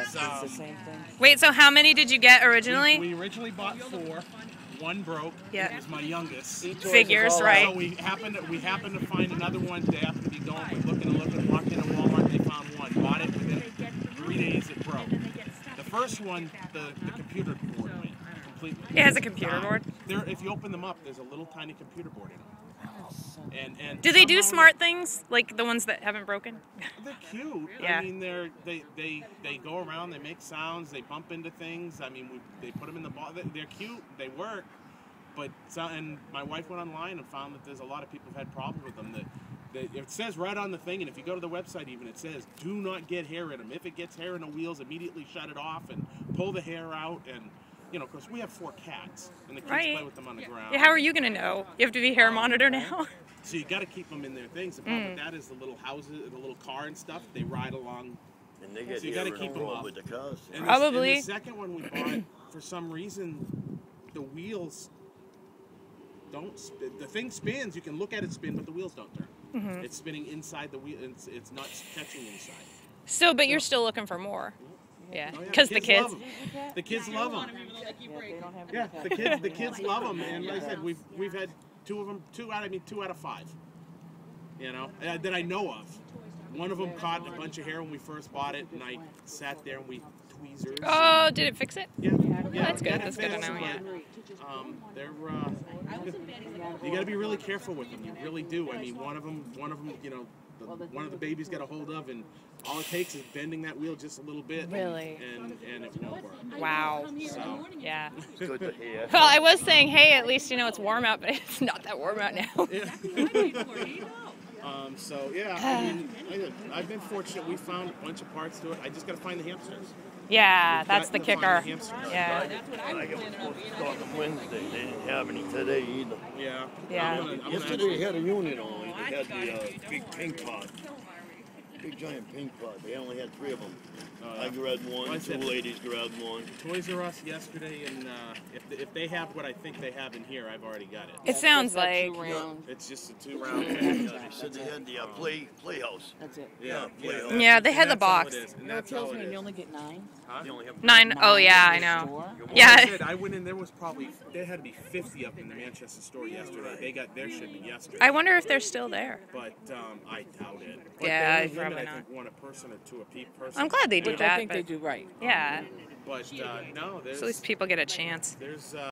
It's, It's the um, same thing. Wait, so how many did you get originally? We, we originally bought four. One broke. Yeah. It was my youngest. E-toys Figures, right? So we happened to, we happened to find another one. They happened to be going, we looking and looking, walked into Walmart, they found one, bought it within three days it broke. The first one, the, the computer board went completely. It has a computer Uh, board? There, if you open them up, there's a little tiny computer board in them. And and Do they do smart things like the ones that haven't broken? They're cute. Yeah. I mean, they're they they they go around. They make sounds. They bump into things. I mean, we, they put them in the ball. They're, cute. They work. But and my wife went online and found that there's a lot of people who've had problems with them. That, that it says right on the thing, and if you go to the website, even it says, "Do not get hair in them. If it gets hair in the wheels, immediately shut it off and pull the hair out." And you know, because we have four cats, and the kids Right. play with them on the ground. Yeah, how are you gonna know? You have to be hair monitor now. So you got to keep them in their things. The problem Mm. with that is the little houses, the little car and stuff. They ride along And they get So you gotta keep a 'em row up. with the cars. And the- Probably. and the second one we bought, for some reason, the wheels don't. Sp- the thing spins. You can look at it spin, but the wheels don't turn. Mm-hmm. It's spinning inside the wheel. It's, it's not catching inside. So, but you're still looking for more. Yeah, Oh, yeah, because the kids. The kids love them. Yeah, they don't have Yeah, the kids. The kids love them. And like I said, we've we've had two of them. Two out. I mean, two out of five. You know, uh, that I know of. One of them caught a bunch of hair when we first bought it, and I sat there and we tweezers. Oh, did it fix it? Yeah, yeah, that's good. That's good to know, yeah. Um, they're uh, you got to be really careful with them. You really do. I mean, one of them, one of them, you know, the, one of the babies got a hold of, and all it takes is bending that wheel just a little bit, and- Really? and and it won't work. Wow. So, Yeah. Good to hear. Well, I was saying, hey, at least you know it's warm out, but it's not that warm out now. Um, so yeah, I mean, I, I've been fortunate. We found a bunch of parts to it. I just got to find the hamsters. Yeah, We've that's the kicker. hamsters. Yeah. I was supposed to start on Wednesday. They didn't have any today either. Yeah. Yeah. I'm gonna, I'm Yesterday they had a unit on. They had the uh, big pink pot. Big giant pink pot. They only had three of them. Oh, I grabbed Well, I one. Two ladies grabbed one. Toys R Us yesterday, and uh, if, if they have what I think they have in here, I've already got it. It sounds like. Round. It's just a two round. Yeah, they said they had the uh, play playhouse. That's it. Yeah, Yeah, yeah. yeah. Yeah, they had And the that's all box. it is, and You know what all kills it me? is. You only get nine. They only have Nine oh yeah, I know. store. Well, Yeah. I, said, I went in. There was probably there had to be 50 up in the Manchester store yesterday. They got their shipment yesterday. I wonder if they're still there. but um, I doubt it. But Yeah, they only probably limit, I not. think one a person or two a pe- person. I'm glad they do Which that. I think but, they do right. Yeah, But uh, no, there's so at least people get a chance. there's uh,